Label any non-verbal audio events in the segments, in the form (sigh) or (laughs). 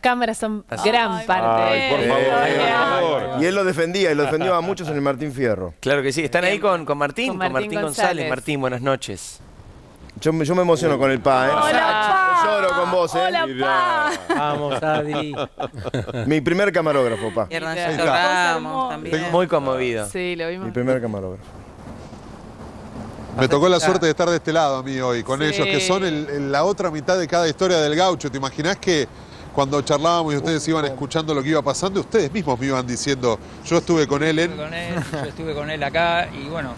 cámaras son gran parte. Ay, por favor, de- por favor. Y él lo defendía, y lo defendió a muchos en el Martín Fierro. Claro que sí. ¿Están ahí con, con Martín? Con Con Martín González. González. Martín, buenas noches. Yo, me- yo me emociono con el pa, ¿eh? Hola, pa. Yo lloro con vos, ¿eh? Hola, pa. Vamos, Adi. (laughs) Mi primer camarógrafo, pa. Y Hernán Mira. Serrano Cosa Ramos también. Muy conmovido. Sí, lo Mi vimos. primer camarógrafo. Me tocó la suerte de estar de este lado a mí hoy, con Sí. ellos, que son el- el- la otra mitad de cada historia del gaucho. ¿Te imaginás que cuando charlábamos y ustedes iban escuchando lo que iba pasando, ustedes mismos me iban diciendo, yo estuve con él en... Estuve con él, yo estuve con él acá y bueno,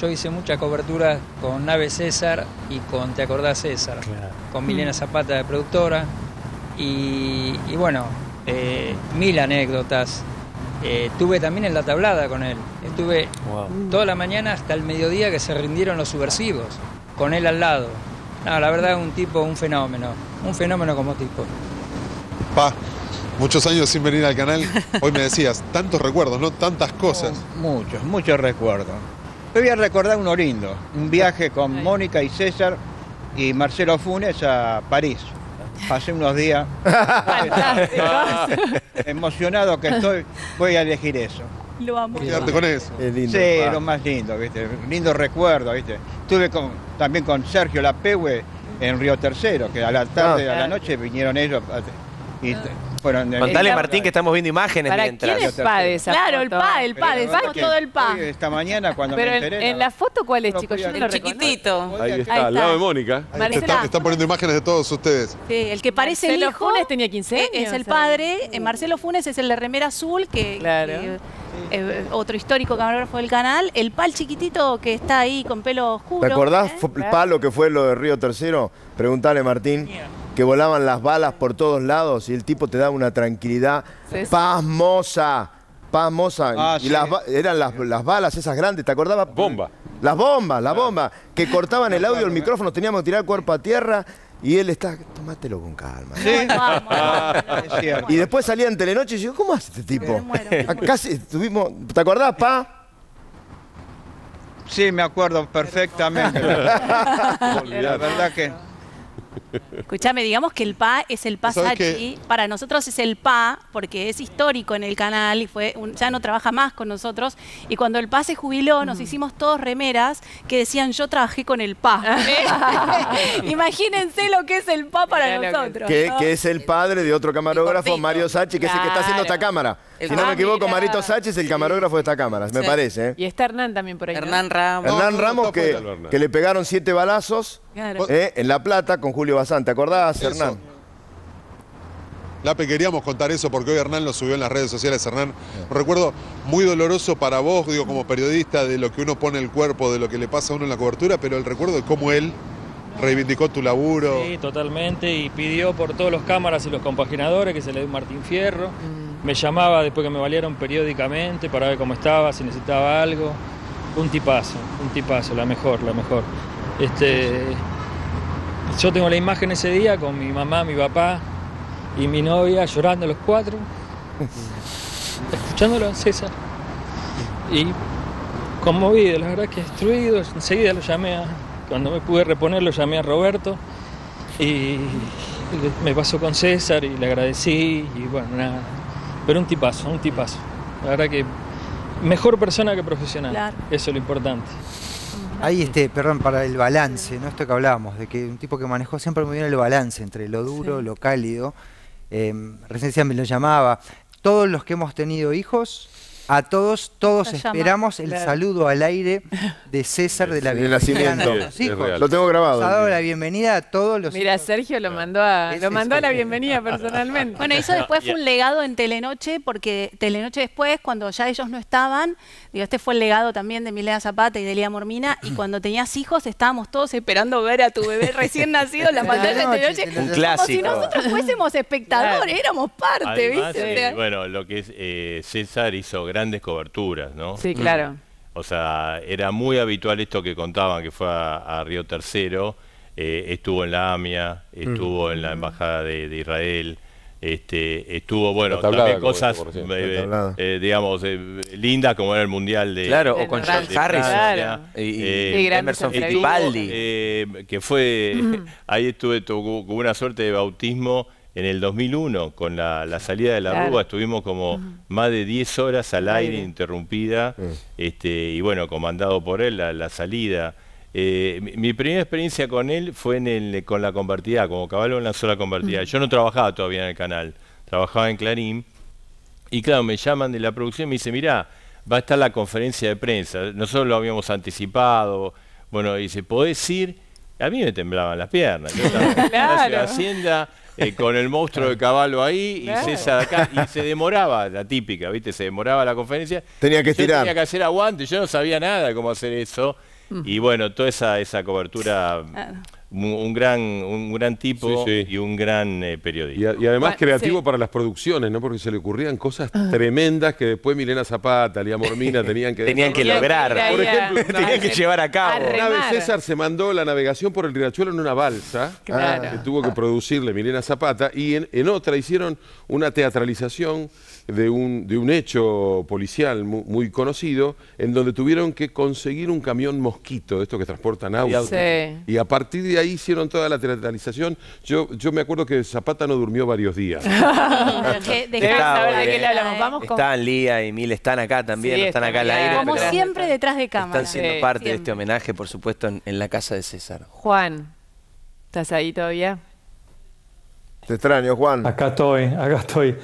yo hice muchas coberturas con Nave César y con Te acordás César, con Milena Zapata de productora y, y bueno, eh, mil anécdotas. Eh, estuve también en la tablada con él, estuve Wow. toda la mañana hasta el mediodía que se rindieron los subversivos, con él al lado. No, la verdad un tipo, un fenómeno, un fenómeno como tipo. Pa, muchos años sin venir al canal, hoy me decías, tantos recuerdos, ¿no? Tantas cosas. Muchos, muchos recuerdos. Te voy a recordar uno lindo, un viaje con Mónica y César y Marcelo Funes a París. Pasé unos días (laughs) emocionado que estoy, voy a elegir eso. Lo amo. Quedarte con eso. Es lindo. Sí, pa. lo más lindo, ¿viste? Lindo recuerdo, ¿viste? Estuve con, también con Sergio Lapehue en Río Tercero, que a la tarde, Ah. a la noche vinieron ellos a- y fueron... de- Contale, Martín, que estamos viendo imágenes ¿Para mientras. quién es pa de esa Claro, el foto? pa, el pa, Pero de la verdad foto que todo el pa. hoy, Esta mañana cuando Pero me en, enteré... en la foto, ¿cuál es, No chicos? Yo podía no lo El reconozco. chiquitito. Ahí Ahí está, está. al lado de Mónica. Ahí Te está. están, poniendo imágenes de todos ustedes. Sí, el que parece el Marcelo hijo Funes tenía 15 eh, años. es el ahí. padre. eh, Marcelo Funes es el de remera azul, que, Claro. que, eh, otro histórico camarógrafo del canal. El pal chiquitito que está ahí con pelo oscuro. ¿Te acordás, ¿eh? el palo que fue lo de Río Tercero? Preguntale, Martín, que volaban las balas por todos lados y el tipo te daba una tranquilidad Sí, sí. pasmosa, pasmosa. Ah, y sí. las, ba- eran las, las balas esas grandes, ¿te acordabas? Bomba. Las bombas, las bombas, que cortaban el audio, el micrófono, teníamos que tirar cuerpo a tierra y él está, tomátelo con calma. Sí, Vamos, vamos. (laughs) es cierto. Y después salía en Telenoche y yo, ¿cómo hace este tipo? Muero. Casi estuvimos, ¿te acordás, pa? Sí, me acuerdo perfectamente. (laughs) La verdad que Escuchame, digamos que el PA es el Pa ¿Sabes Sachi. Para nosotros es el PA porque es histórico en el canal y fue un- ya no trabaja más con nosotros. Y cuando el PA se jubiló, nos hicimos todos remeras que decían yo trabajé con el PA. (laughs) (laughs) Imagínense lo que es el PA para nosotros. Que, ¿no? que es el padre de otro camarógrafo. Mario Sachi, que es el que está haciendo esta cámara. El si no me equivoco. Marito es el camarógrafo de esta cámara, me parece. ¿eh? Y está Hernán también por ahí. ¿no? Hernán Ramos. Hernán Ramos, que, que le pegaron siete balazos Claro. ¿eh? en La Plata con Julio Bazán. ¿Te acordás, Eso. Hernán? Lape, queríamos contar eso porque hoy Hernán lo subió en las redes sociales. Hernán, un recuerdo muy doloroso para vos, digo, como periodista, de lo que uno pone el cuerpo, de lo que le pasa a uno en la cobertura, pero el recuerdo de cómo él reivindicó tu laburo. Sí, totalmente, y pidió por todos los cámaras y los compaginadores que se le dé un Martín Fierro. Me llamaba después que me valieron periódicamente para ver cómo estaba, si necesitaba algo. Un tipazo, un tipazo, la mejor, la mejor. Este, yo tengo la imagen ese día con mi mamá, mi papá y mi novia llorando los cuatro, (laughs) escuchándolo a César. Y conmovido, la verdad que destruido. Enseguida lo llamé a, cuando me pude reponer, lo llamé a Roberto y me pasó con César y le agradecí y bueno, nada. Pero un tipazo, un tipazo. La verdad que mejor persona que profesional. Claro. Eso es lo importante. Ahí, este, perdón, para el balance, ¿no? Esto que hablábamos, de que un tipo que manejó siempre muy bien el balance entre lo duro, Sí. lo cálido. Eh, recién me lo llamaba. Todos los que hemos tenido hijos, a todos, todos Lo llama. esperamos el Claro. saludo al aire de César de la bienvenida nacimiento. Es real. Lo tengo grabado. Nos ha dado la bienvenida a todos los Mira, hijos. Sergio lo mandó a, Es lo mandó a la bienvenida personalmente. Bueno, eso después fue un legado en Telenoche, porque Telenoche después, cuando ya ellos no estaban, digo, este fue el legado también de Milena Zapata y de Lía Mormina, y (clears throat) cuando tenías hijos estábamos todos esperando ver a tu bebé recién nacido en la (laughs) pantalla de Telenoche. Un como si clásico. nosotros fuésemos espectadores, éramos parte, Además, ¿viste? O eh, sea, bueno, lo que es eh, César hizo grandes coberturas, ¿no? Sí, claro. O sea, era muy habitual esto que contaban, que fue a, a Río Tercero, eh, estuvo en la AMIA, estuvo en la Embajada de, de Israel, este, estuvo, bueno, La tablada, también cosas, eh, eh, digamos, eh, lindas como era el Mundial de... Claro, de o con. George Harrison. Claro. Y, y Eh, Emerson. Fittipaldi. Eh, que fue, (laughs) ahí estuve, tuvo como una suerte de bautismo en el 2001, con la, la salida de la Claro. Rúa, estuvimos como más de 10 horas al aire, Aire. interrumpida, este, y bueno, comandado por él la, la salida. Eh, mi, mi primera experiencia con él fue en el, con la convertida, como caballo en la sola convertida. Yo no trabajaba todavía en el canal, trabajaba en Clarín. Y claro, me llaman de la producción y me dicen, mirá, va a estar la conferencia de prensa. Nosotros lo habíamos anticipado. Bueno, dice, ¿podés ir? A mí me temblaban las piernas. Yo estaba en el Palacio de Claro. Hacienda (laughs) eh, con el monstruo de caballo ahí y César acá. Y se demoraba, la típica, ¿viste? Se demoraba la conferencia. Tenía que Yo estirar. tenía que hacer aguante. Yo no sabía nada de cómo hacer eso. Y bueno, toda esa, esa cobertura, un, un gran, un gran tipo Sí, sí. y un gran eh, periodista. y además Bueno, creativo sí. para las producciones, ¿no? Porque se le ocurrían cosas tremendas que después Milena Zapata, Lía Mormina (laughs) tenían que Tenían que lograr. Por a- ejemplo, (laughs) Tenían que llevar a cabo. Una vez. César se mandó la navegación por el riachuelo en una balsa Claro. que tuvo que producirle Milena Zapata y en, en otra hicieron una teatralización de un, de un hecho policial mu- muy, conocido en donde tuvieron que conseguir un camión mosquito, de estos que transportan autos. Sí. Y a partir de ahí hicieron toda la teatralización. Yo, yo me acuerdo que Zapata no durmió varios días. (laughs) Debes de saber saber de qué le hablamos. Vamos con... Están Lía y Mil, están acá también, Sí, no están acá al aire. Como siempre detrás de cámara. Están siendo Sí, parte de este homenaje, por supuesto, en, en la casa de César. Juan, ¿estás ahí todavía? Te extraño, Juan. Acá estoy, acá estoy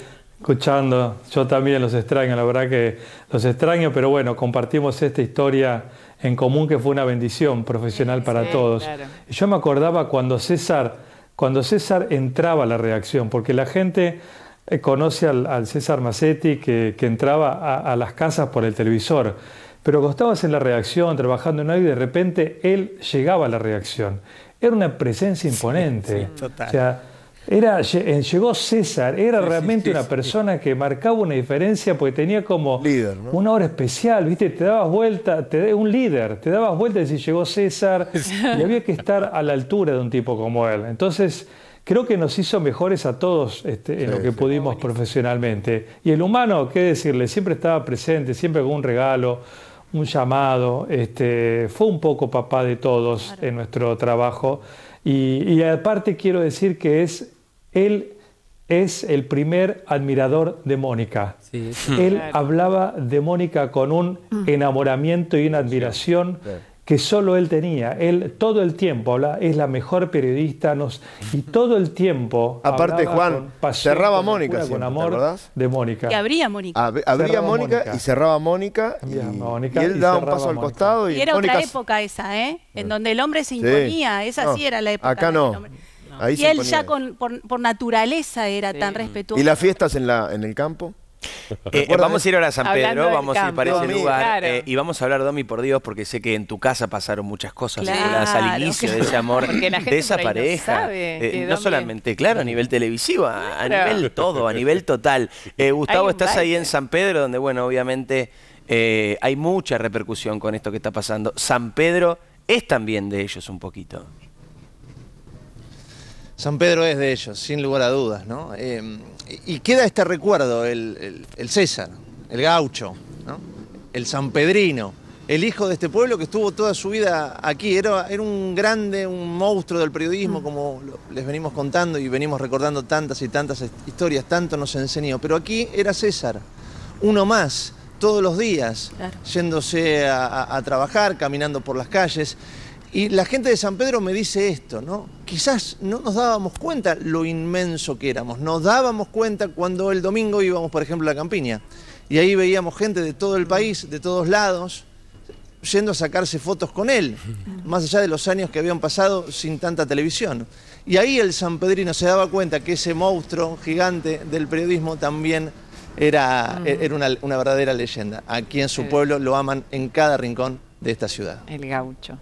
escuchando. Yo también los extraño, la verdad que los extraño, pero bueno, compartimos esta historia en común que fue una bendición profesional para Sí, todos. claro. Y Yo me acordaba cuando César, cuando César entraba a la redacción, porque la gente eh, conoce al, al César Massetti que, que entraba a, a las casas por el televisor. Pero cuando estabas en la redacción, trabajando en algo, y de repente él llegaba a la redacción. Era una presencia imponente. total. O sea, era, eh, llegó César, era Sí, realmente sí, una sí. persona que marcaba una diferencia porque tenía como Líder, ¿no? una hora especial, ¿viste? Te dabas vuelta, te, un líder, te dabas vuelta y si llegó César (laughs) y había que estar a la altura de un tipo como él. Entonces, creo que nos hizo mejores a todos este, en lo que pudimos profesionalmente. Y el humano, ¿qué decirle? Siempre estaba presente, siempre con un regalo, un llamado. Este, fue un poco papá de todos en nuestro trabajo. Y, y aparte quiero decir que es él es el primer admirador de Mónica. Él Claro. hablaba de Mónica con un enamoramiento y una admiración que solo él tenía. Él todo el tiempo habla, es la mejor periodista nos, y todo el tiempo. (laughs) Aparte, Juan, con pasión, cerraba con Mónica locura, siempre, con ¿te amor de Mónica. Y abría Mónica. Ab- abría Cerraba Mónica, Mónica. y cerraba Mónica y, Abría Mónica y él y daba un paso al Mónica. costado y, Y era Mónica otra época esa, ¿eh? En donde el hombre se imponía. Esa No, sí era la época. acá no. el hombre- Ahí Y se él ya con, por, por naturaleza era Sí. tan respetuoso. ¿Y las fiestas en, la, en el campo? Eh, ¿Recuerdas vamos a ir ahora a San Hablando Pedro, vamos a ir para ese Domi, lugar claro. eh, y vamos a hablar, Domi, por Dios, porque sé que en tu casa pasaron muchas cosas Claro, al inicio de ese amor, Porque la gente de esa no pareja. sabe Eh, no Domi- solamente, claro, a nivel televisivo, a, nivel todo, a nivel total. Eh, Gustavo, estás ahí en San Pedro, donde, bueno, obviamente eh, hay mucha repercusión con esto que está pasando. San Pedro es también de ellos un poquito. San Pedro es de ellos, sin lugar a dudas, ¿no? Eh, y queda este recuerdo, el, el- el César, el gaucho, ¿no? El sanpedrino, el hijo de este pueblo que estuvo toda su vida aquí. Era, era un grande, un monstruo del periodismo, como lo- les venimos contando y venimos recordando tantas y tantas historias, tanto nos enseñó. Pero aquí era César, uno más, todos los días, Claro. yéndose a, a- a trabajar, caminando por las calles. Y la gente de San Pedro me dice esto, ¿no? Quizás no nos dábamos cuenta lo inmenso que éramos. Nos dábamos cuenta cuando el domingo íbamos, por ejemplo, a la campiña. Y ahí veíamos gente de todo el país, de todos lados, yendo a sacarse fotos con él, más allá de los años que habían pasado sin tanta televisión. Y ahí el sanpedrino se daba cuenta que ese monstruo gigante del periodismo también era, era una, una verdadera leyenda. Aquí en su pueblo lo aman en cada rincón de esta ciudad. El gaucho.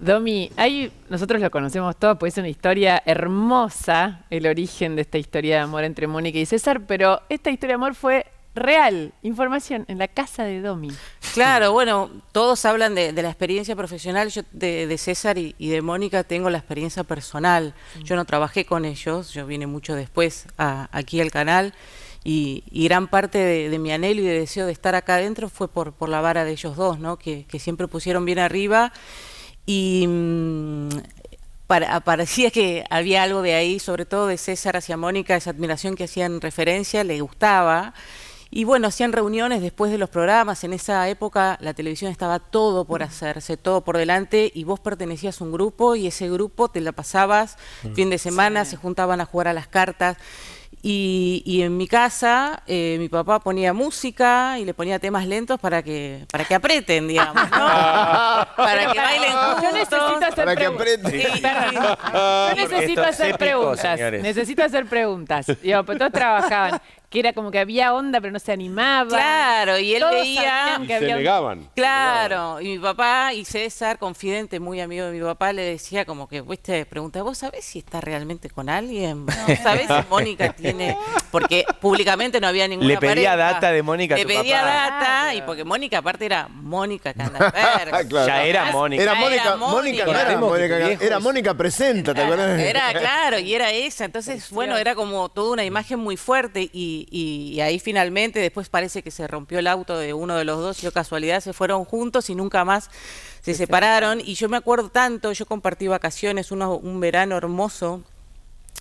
Domi, hay, nosotros lo conocemos todos, pues es una historia hermosa, el origen de esta historia de amor entre Mónica y César, pero esta historia de amor fue real, información en la casa de Domi. Claro, bueno, todos hablan de, de la experiencia profesional. Yo de, de César y, y de Mónica tengo la experiencia personal. Yo no trabajé con ellos, yo vine mucho después a- aquí al canal y, y gran parte de, de mi anhelo y de deseo de estar acá adentro fue por, por la vara de ellos dos, ¿no? Que, que siempre pusieron bien arriba y mm, para- parecía que había algo de ahí, sobre todo de César hacia Mónica, esa admiración que hacían referencia, le gustaba. Y bueno, hacían reuniones después de los programas. En esa época la televisión estaba todo por hacerse, todo por delante, y vos pertenecías a un grupo y ese grupo te la pasabas Mm. fin de semana, se juntaban a jugar a las cartas. Y, y en mi casa eh, mi papá ponía música y le ponía temas lentos para que para que aprieten, digamos, ¿no? (laughs) para que bailen juntos. Yo necesito hacer Para que aprieten. Sí. (laughs) Yo necesito Esto es hacer preguntas. Necesito hacer preguntas. Digo, pues todos trabajaban. Que era como que había onda, pero no se animaba. Claro, y él Todos veía- sabían Y que se negaban. Claro, y mi papá y César, confidente, muy amigo de mi papá, le decía como que, viste, pregunta, ¿vos sabés si está realmente con alguien? ¿Vos ¿Sabés si Mónica tiene...? Porque públicamente no había ninguna Le pedía pareja. data de Mónica a Le tu pedía papá. data, y porque Mónica aparte era Mónica (laughs) Candaberg. Claro. Ya era Mónica. Era Mónica, era Mónica, no era Mónica. Era Mónica presenta, ¿te acuerdas? Era claro, y era esa. Entonces, bueno, era como toda una imagen muy fuerte. Y, y- y ahí finalmente, después parece que se rompió el auto de uno de los dos y casualidad se fueron juntos y nunca más se separaron. Y yo me acuerdo tanto, yo compartí vacaciones, uno- un verano hermoso,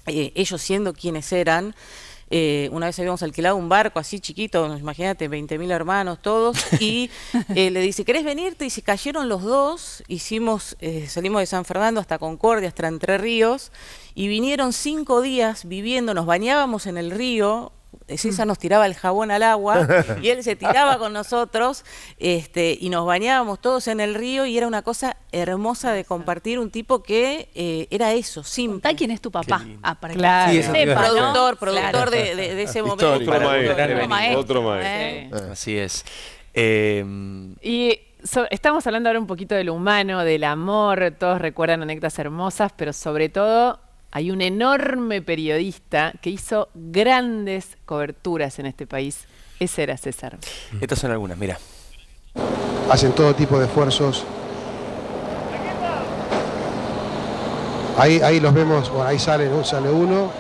eh, ellos siendo quienes eran. Eh, una vez habíamos alquilado un barco así chiquito, imagínate, 20.000 hermanos todos, y (laughs) eh, le dice, ¿querés venirte? Y se cayeron los dos, hicimos, eh, salimos de San Fernando hasta Concordia, hasta Entre Ríos, y vinieron cinco días viviendo, nos bañábamos en el río, César nos tiraba el jabón al agua (laughs) y él se tiraba con nosotros este, y nos bañábamos todos en el río y era una cosa hermosa de compartir un tipo que eh, era eso, simple. Contá quién es tu papá. Ah, para Claro. la Sí, productor, productor Claro. de, de- de ese momento. Otro maestro. Otro maestro. Otro maestro. Eh. Así es. Eh, Y so- estamos hablando ahora un poquito de lo humano, del amor, todos recuerdan anécdotas hermosas, pero sobre todo hay un enorme periodista que hizo grandes coberturas en este país. Ese era César. estas son algunas, mira. hacen todo tipo de esfuerzos. Ahí, ahí los vemos, bueno, ahí sale, ¿no? sale uno.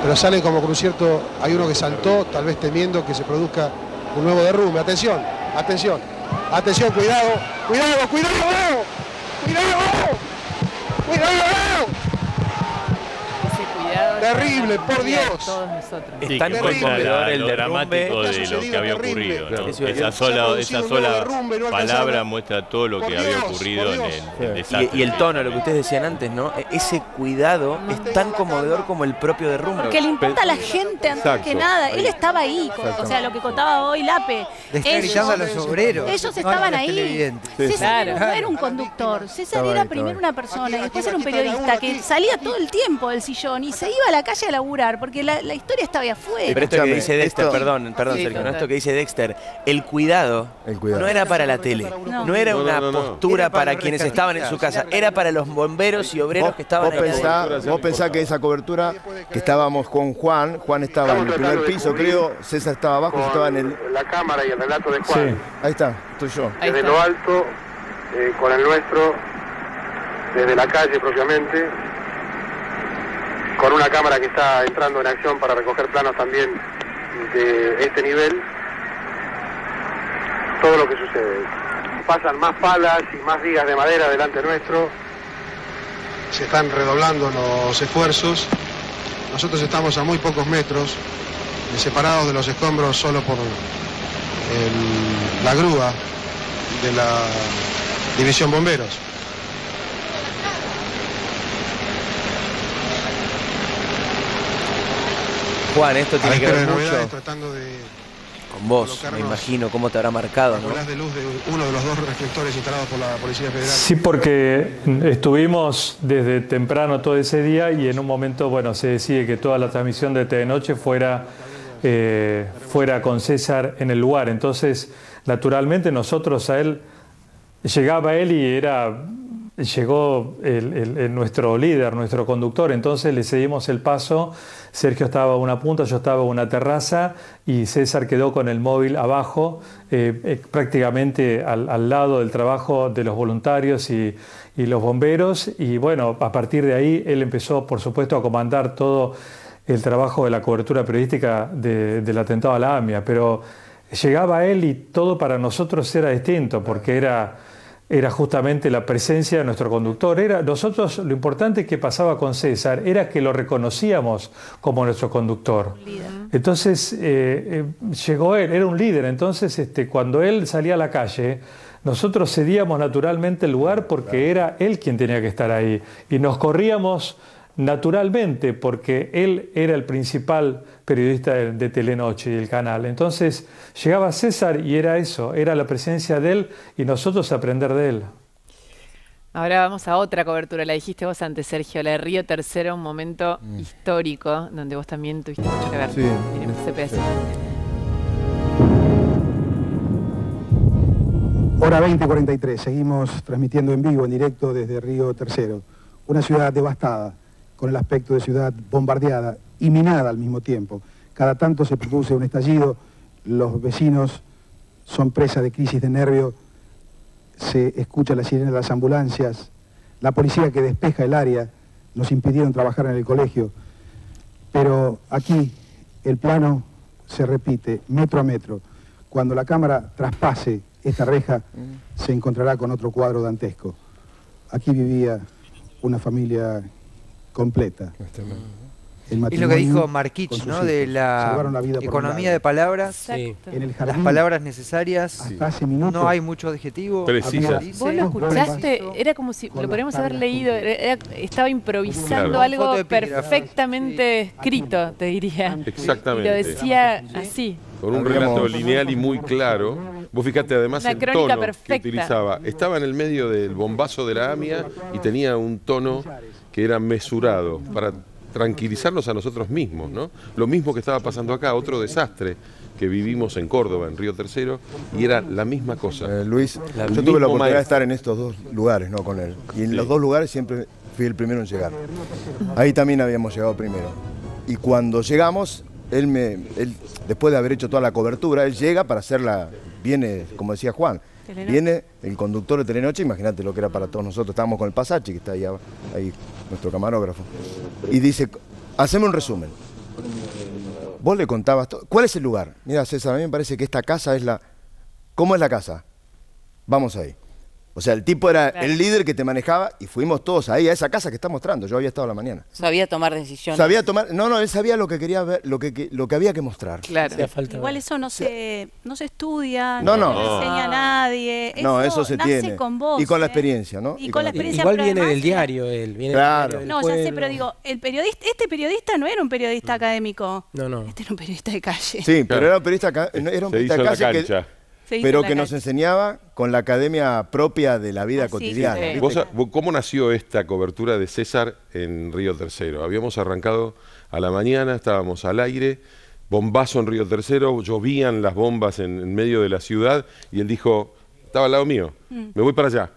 Pero salen como con un cierto, hay uno que saltó, tal vez temiendo que se produzca un nuevo derrumbe. Atención, atención, atención, cuidado, cuidado, cuidado, cuidado, cuidado. Terrible, por Dios. Todos nosotros. Es Sí, tan conmovedor el derrumbe. de lo que había ocurrido. Esa sola, esa sola palabra muestra todo lo que había ocurrido en el, Y, desastre. y el tono, lo que ustedes decían antes, ¿no? E- Ese cuidado es tan conmovedor como el propio derrumbe. Porque le importa a la gente antes Exacto. que nada. Él estaba ahí, con- o sea, lo que contaba hoy Lape. Gritando a los obreros. Ellos estaban ahí. televidentes. César Claro. no era un conductor. César Estaba era ahí, primero una persona y después era un periodista que salía todo el tiempo del sillón y se iba a la calle a laburar porque la, la historia estaba ahí afuera. Pero esto que dice Dexter, esto- perdón, perdón, Sí, Sergio, esto que dice Dexter, el cuidado, El cuidado. no era para la tele, no, No. era una no, no. postura Era para quienes estaban en su casa, era para los bomberos y obreros que estaban vos pensá, vos pensá que esa cobertura que estábamos con Juan, Juan estaba en el primer piso, creo, César estaba abajo, yo estaba en el... La cámara y el relato de Sí. Ahí está, estoy yo. Ahí desde está. lo alto, eh, con el nuestro, desde la calle propiamente, con una cámara que está entrando en acción para recoger planos también de este nivel, todo lo que sucede. Pasan más palas y más vigas de madera delante nuestro. Se están redoblando los esfuerzos. Nosotros estamos a muy pocos metros, separados de los escombros solo por la grúa de la División Bomberos. Juan, esto tiene que ver mucho tratando de con vos, me imagino cómo te habrá marcado, ¿no? de luz de uno de los dos reflectores instalados por la Policía Federal. Sí, porque estuvimos desde temprano todo ese día y en un momento, bueno, se decide que toda la transmisión de Telenoche fuera, eh, fuera con César en el lugar. Entonces, naturalmente nosotros a él, llegaba él y era, llegó nuestro líder, nuestro conductor, entonces le cedimos el paso. Sergio estaba a una punta, yo estaba a una terraza y César quedó con el móvil abajo, eh, eh, prácticamente al, lado del trabajo de los voluntarios y, los bomberos. Y bueno, a partir de ahí él empezó, por supuesto, a comandar todo el trabajo de la cobertura periodística de- del atentado a la AMIA, pero llegaba él y todo para nosotros era distinto, porque era era justamente la presencia de nuestro conductor. Era, nosotros lo importante que pasaba con César era que lo reconocíamos como nuestro conductor. Entonces eh, eh, llegó él, era un líder. Entonces este, cuando él salía a la calle, nosotros cedíamos naturalmente el lugar porque era él quien tenía que estar ahí. Y nos corríamos naturalmente porque él era el principal periodista de, de, Telenoche y el canal. Entonces llegaba César y era eso, era la presencia de él y nosotros aprender de él. Ahora vamos a otra cobertura, la dijiste vos antes, Sergio, la de Río Tercero, un momento Mm. histórico donde vos también tuviste mucho que ver. Sí. Miren ese pedacito. Hora 20:43, seguimos transmitiendo en vivo, en directo desde Río Tercero. Una ciudad devastada, con el aspecto de ciudad bombardeada y minada al mismo tiempo. Cada tanto se produce un estallido, los vecinos son presa de crisis de nervio, se escucha la sirena de las ambulancias, la policía que despeja el área, nos impidieron trabajar en el colegio. Pero aquí el plano se repite metro a metro. Cuando la cámara traspase esta reja, se encontrará con otro cuadro dantesco. Aquí vivía una familia completa. El Es lo que dijo Marquich, ¿no? De la economía de palabras, Sí. En el las jardín, palabras necesarias, hasta hace minutos, no hay mucho adjetivo. Precisa. Vos lo escuchaste, era como si lo podríamos haber leído, era- estaba improvisando Claro. algo perfectamente escrito, te diría. Exactamente. Y lo decía así. Con un relato lineal y muy claro. Vos fijate además Una el tono perfecta. que utilizaba. Estaba en el medio del bombazo de la AMIA y tenía un tono que era mesurado para tranquilizarnos a nosotros mismos, ¿no? Lo mismo que estaba pasando acá, otro desastre que vivimos en Córdoba, en Río Tercero, y era la misma cosa. Eh, Luis, La- yo tuve la oportunidad de estar en estos dos lugares, ¿no? Con él. Y en Sí. los dos lugares siempre fui el primero en llegar. Ahí también habíamos llegado primero. Y cuando llegamos, él me, él, después de haber hecho toda la cobertura, él llega para hacerla, viene, como decía Juan, Viene el conductor de Telenoche, imagínate lo que era para todos nosotros, estábamos con el Pasachi, que está ahí, ahí nuestro camarógrafo, y dice, haceme un resumen. Vos le contabas. ¿cuál es el lugar? Mira, César, a mí me parece que esta casa es la... ¿Cómo es la casa? Vamos ahí. O sea, el tipo era Claro. el líder que te manejaba y fuimos todos ahí, a esa casa que está mostrando. Yo había estado a la mañana. Sabía tomar decisiones. Sabía tomar... No, no, él sabía lo que quería ver, lo que, que- lo que había que mostrar. Claro. Igual eso no se, no se estudia, No, no. lo enseña a nadie. No, eso se nace tiene. con vos. y con la ¿eh? experiencia, ¿no? Y con la experiencia, Igual viene además- del diario él, viene Claro. del diario No, ya sé, pero digo, el periodista, este periodista no era un periodista académico. No, no. Este era un periodista de calle. Sí, pero era un periodista, no, era un Se periodista hizo de calle que- pero que nos enseñaba con la academia propia de la vida Ah, cotidiana. sí. ¿viste? ¿Vos sa- vos- ¿Cómo nació esta cobertura de César en Río Tercero? Habíamos arrancado a la mañana, estábamos al aire, bombazo en Río Tercero, llovían las bombas en, en medio de la ciudad y él dijo, estaba al lado mío, Mm. me voy para allá.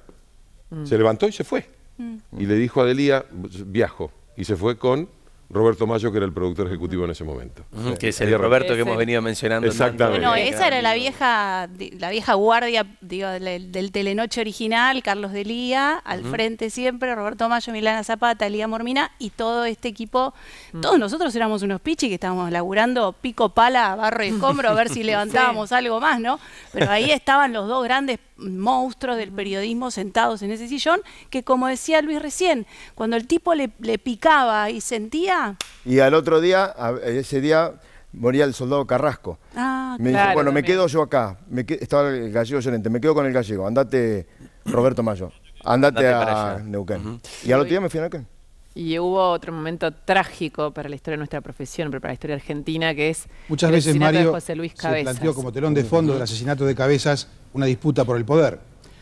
Se levantó y se fue. Mm. Y le dijo a Delia, viajo. Y se fue con Roberto Mayo, que era el productor ejecutivo en ese momento. Que es el. Roberto que hemos venido mencionando. Exactamente. Bueno, esa era la vieja, la vieja guardia, digo, del, del Telenoche original, Carlos Delía, al frente siempre, Roberto Mayo, Milana Zapata, Elía Mormina y todo este equipo. Todos nosotros éramos unos pichis que estábamos laburando pico pala, barro y escombro a ver si (laughs) levantábamos algo más, ¿no? Pero ahí estaban los dos grandes monstruos del periodismo sentados en ese sillón, que como decía Luis recién, cuando el tipo le, le picaba y sentía, Y al otro día, a- ese día, moría el soldado Carrasco. ah, Me dijo, Claro, bueno, me quedo yo acá. Me que- estaba el gallego Llorente, me quedo con el gallego. Andate, Roberto Mayo. Andate, a. Neuquén. Y al otro día me fui a Neuquén. Y hubo otro momento trágico para la historia de nuestra profesión, pero para la historia argentina, que es Muchas el veces, asesinato Mario, de José Luis se Cabezas. planteó como telón de fondo del asesinato de Cabezas una disputa por el poder.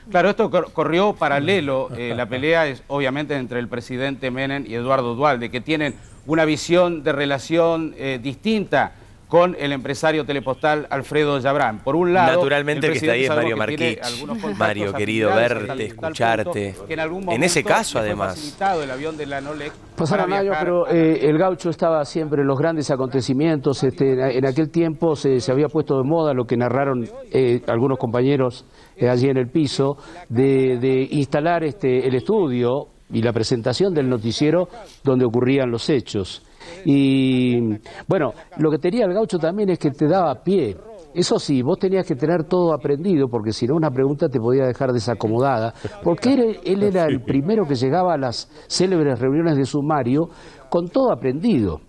Claro, esto cor- corrió paralelo. eh, la pelea es obviamente entre el presidente Menem y Eduardo Dualde, que tienen una visión de relación eh, distinta con el empresario telepostal Alfredo Yabrán. Por un lado, Naturalmente el que está ahí es presidente Mario Marquich. Mario, querido, verte, escucharte. que en, algún En ese caso, además. el avión de la Nolec Pasaron para años, viajar pero eh, el gaucho estaba siempre en los grandes acontecimientos. Este, en- en aquel tiempo se, se había puesto de moda lo que narraron eh, algunos compañeros eh, allí en el piso, de, de instalar este, el estudio y la presentación del noticiero donde ocurrían los hechos. Y bueno, lo que tenía el gaucho también es que te daba pie Eso sí, vos tenías que tener todo aprendido, porque si no una pregunta te podía dejar desacomodada, porque él, él era el primero que llegaba a las célebres reuniones de sumario con todo aprendido.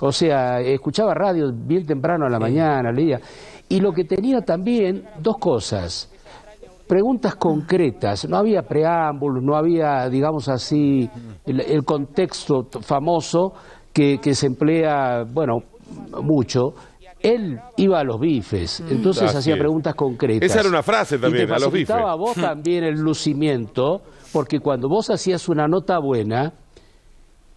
O sea, escuchaba radio bien temprano a la mañana, leía. Y lo que tenía también, dos cosas. Preguntas concretas, no había preámbulos, no había, digamos así, el, el contexto famoso que, que se emplea, bueno, mucho. Él iba a los bifes, entonces Así hacía es. preguntas concretas. Esa era una frase también, y te a los bifes. a vos (laughs) también el lucimiento, porque cuando vos hacías una nota buena,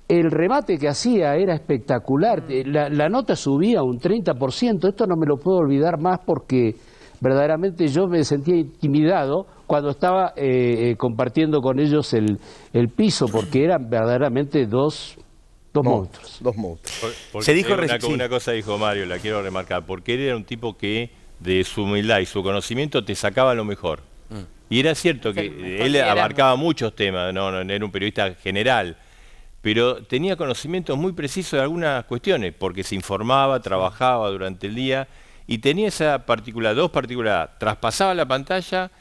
el remate que hacía era espectacular. La, la nota subía un 30%. Esto no me lo puedo olvidar más porque verdaderamente yo me sentía intimidado cuando estaba eh, eh, compartiendo con ellos el, el piso, porque eran verdaderamente dos, dos monstruos. Dos monstruos. Por- Se dijo una, sí. una cosa dijo Mario, la quiero remarcar, porque él era un tipo que de su humildad y su conocimiento te sacaba lo mejor. Y era cierto que él abarcaba muchos temas, no, no era un periodista general, pero tenía conocimientos muy precisos de algunas cuestiones, porque se informaba, trabajaba durante el día y tenía esa particular, dos particularidades, traspasaba la pantalla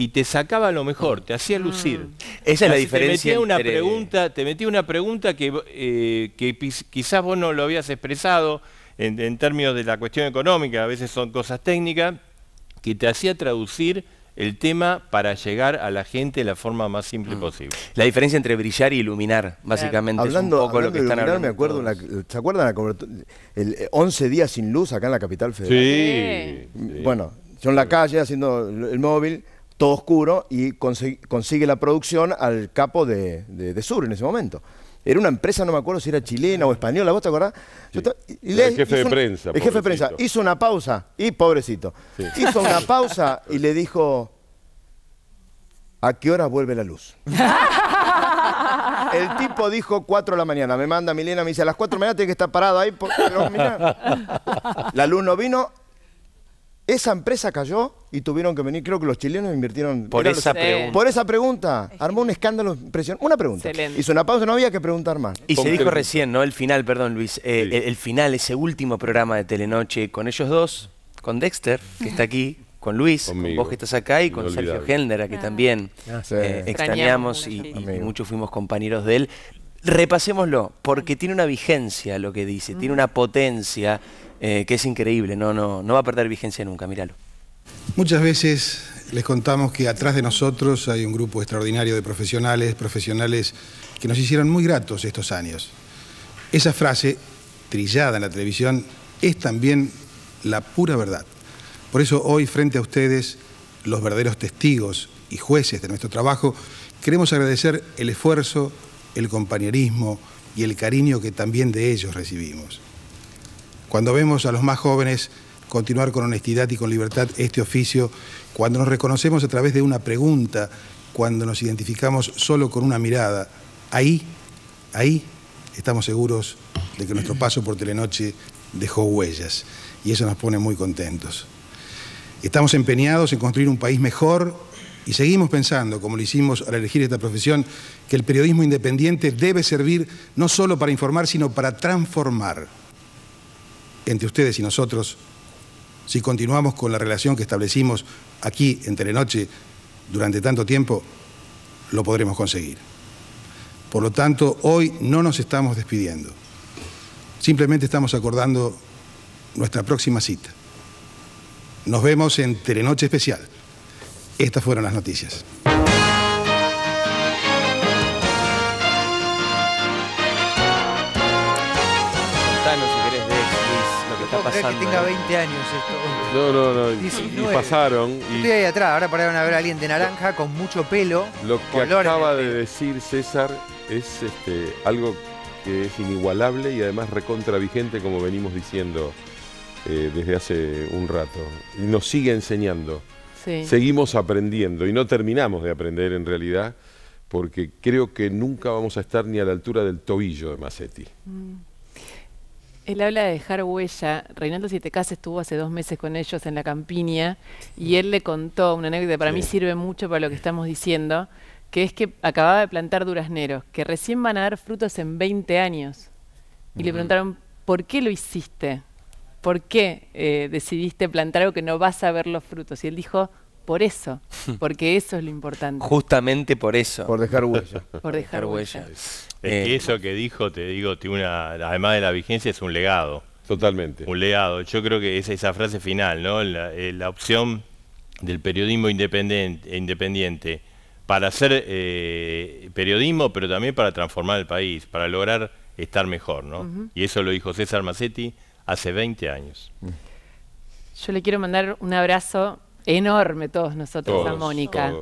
y te sacaba lo mejor, te hacía lucir. Esa es la diferencia Te metía una entre- pregunta, te metía una pregunta que, eh, que quizás vos no lo habías expresado en, en términos de la cuestión económica, a veces son cosas técnicas, que te hacía traducir el tema para llegar a la gente de la forma más simple Mm. posible. La diferencia entre brillar y iluminar, básicamente, Hablando, es un poco lo hablando que de están iluminar, me acuerdo, ¿se acuerdan la cobertura? El eh, 11 días sin luz acá en la capital federal? Sí. sí. Bueno, yo en la calle haciendo el móvil, todo oscuro, y consi- consigue la producción al capo de, de- de Sur en ese momento. Era una empresa, no me acuerdo si era chilena o española, ¿vos te acordás? Y el jefe de prensa, El jefe de prensa hizo una pausa, y pobrecito, hizo una (laughs) pausa y le dijo, ¿a qué hora vuelve la luz? El tipo dijo 4 de la mañana, me manda Milena, me dice, a las 4 de la mañana tiene que estar parado ahí, por- pero mirá. la luz no vino, esa empresa cayó y tuvieron que venir, creo que los chilenos invirtieron... Por esa los- pregunta. Por esa pregunta, armó un escándalo impresionante. Una pregunta. Excelente. Hizo una pausa, no había que preguntar más. Y se dijo recién, ¿no? El final, perdón Luis, eh, el, el final, ese último programa de Telenoche, con ellos dos, con Dexter, que está aquí, con Luis, con vos que estás acá y con Sergio a que también Ah, sí. eh, extrañamos y, y muchos fuimos compañeros de él. Repasémoslo, porque tiene una vigencia lo que dice, tiene una potencia eh, que es increíble, no, no, no va a perder vigencia nunca, míralo. Muchas veces les contamos que atrás de nosotros hay un grupo extraordinario de profesionales, profesionales que nos hicieron muy gratos estos años. Esa frase, trillada en la televisión, es también la pura verdad. Por eso hoy, frente a ustedes, los verdaderos testigos y jueces de nuestro trabajo, queremos agradecer el esfuerzo, el compañerismo y el cariño que también de ellos recibimos. Cuando vemos a los más jóvenes continuar con honestidad y con libertad este oficio, cuando nos reconocemos a través de una pregunta, cuando nos identificamos solo con una mirada, ahí, ahí estamos seguros de que nuestro paso por Telenoche dejó huellas y eso nos pone muy contentos. Estamos empeñados en construir un país mejor y seguimos pensando, como lo hicimos al elegir esta profesión, que el periodismo independiente debe servir no solo para informar, sino para transformar. Entre ustedes y nosotros, si continuamos con la relación que establecimos aquí en Telenoche durante tanto tiempo, lo podremos conseguir. Por lo tanto, hoy no nos estamos despidiendo. Simplemente estamos acordando nuestra próxima cita. Nos vemos en Telenoche Especial. Estas fueron las noticias. Puedo creer pasando. que tenga ¿no? 20 años esto. No, no, no. y- Y, 19. pasaron. Y Estoy ahí atrás, ahora pararon a ver a alguien de naranja con mucho pelo. lo que acaba de decir César es este, algo que es inigualable y además recontra vigente, como venimos diciendo eh, desde hace un rato. Y nos sigue enseñando. Sí. Seguimos aprendiendo y no terminamos de aprender en realidad, porque creo que nunca vamos a estar ni a la altura del tobillo de Massetti. Él habla de dejar huella. Reinaldo Sietecas estuvo hace dos meses con ellos en la campiña y él le contó una anécdota que para mí sirve mucho para lo que estamos diciendo, que es que acababa de plantar durazneros, que recién van a dar frutos en 20 años. Y le preguntaron, ¿por qué lo hiciste? ¿por qué eh, decidiste plantar algo que no vas a ver los frutos? Y él dijo, por eso, (laughs) porque eso es lo importante. Justamente por eso. Por dejar huella. (laughs) Por dejar huella. Es que eso que dijo, te digo, tiene una, además de la vigencia, es un legado. Totalmente. Un legado. Yo creo que esa, esa frase final, ¿no? La, eh, la opción del periodismo independiente, independiente para hacer eh, periodismo, pero también para transformar el país, para lograr estar mejor, ¿no? Y eso lo dijo César Massetti hace 20 años. Yo le quiero mandar un abrazo enorme todos nosotros a Mónica.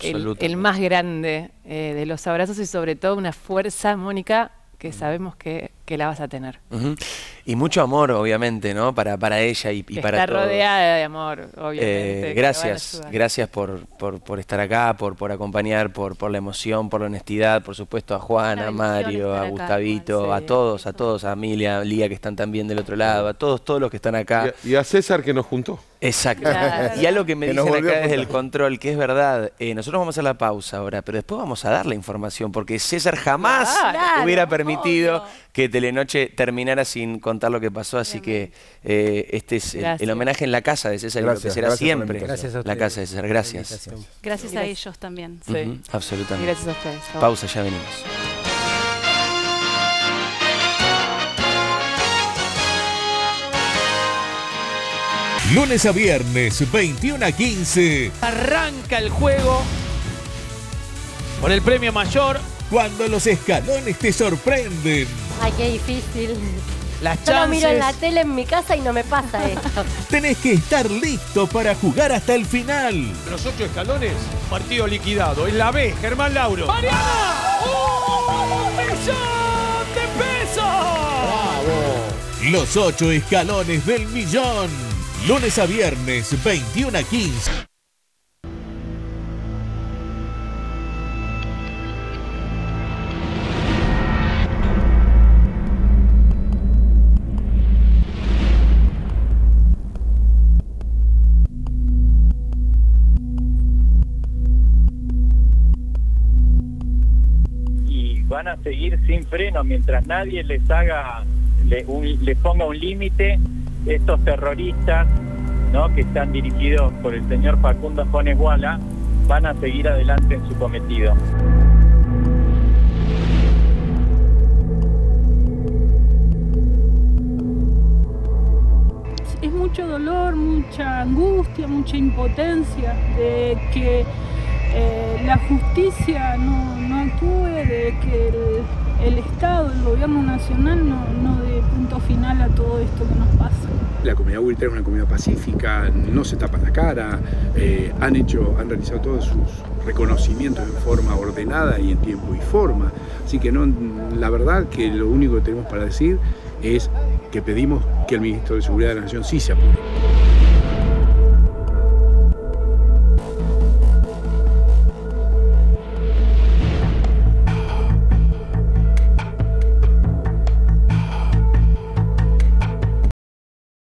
El, el, más grande eh, de los abrazos y sobre todo una fuerza, Mónica, que sabemos que, que la vas a tener. Y mucho amor, obviamente, ¿no? Para, para ella y, y para Está rodeada de amor, obviamente. Eh, gracias, gracias por, por, por, estar acá, por, por acompañar, por, por la emoción, por la honestidad, por supuesto a Juan, a Mario, a Gustavito, a todos, a todos, a Emilia, a Lía que están también del otro lado, a todos, todos los que están acá. Y a, César que nos juntó. Exacto. Y algo que me dicen acá desde el control, que es verdad, eh, nosotros vamos a hacer la pausa ahora, pero después vamos a dar la información, porque César jamás hubiera permitido que Telenoche terminara sin contar lo que pasó, así que eh, este es el, homenaje en la casa de César, gracias, lo que será siempre la casa de César. Gracias. Gracias, a ellos también. Sí. absolutamente. gracias a ustedes. Pausa, ya venimos. Lunes a viernes, 21 a 15. Arranca el juego por el premio mayor. Cuando los escalones te sorprenden. Ay, qué difícil. Las Yo lo miro en la tele en mi casa y no me pasa (laughs) esto. Tenés que estar listo para jugar hasta el final. Los ocho escalones, partido liquidado. En la B, Germán Lauro. ¡Mariana! ¡Un millón de pesos! ¡Bravo! Los ocho escalones del millón. Lunes a viernes, 21 a 15. A seguir sin freno mientras nadie les haga, les, ponga un límite. Estos terroristas, ¿no? que están dirigidos por el señor Facundo Jones Guala, van a seguir adelante en su cometido. Es mucho dolor, mucha angustia, mucha impotencia de que eh, la justicia no, actúe, de que el, Estado, el gobierno nacional no, dé punto final a todo esto que nos pasa. La comunidad ultra es una comunidad pacífica, no se tapa la cara, eh, han hecho, han realizado todos sus reconocimientos en forma ordenada y en tiempo y forma. Así que no, la verdad que lo único que tenemos para decir es que pedimos que el ministro de Seguridad de la Nación sí se apure.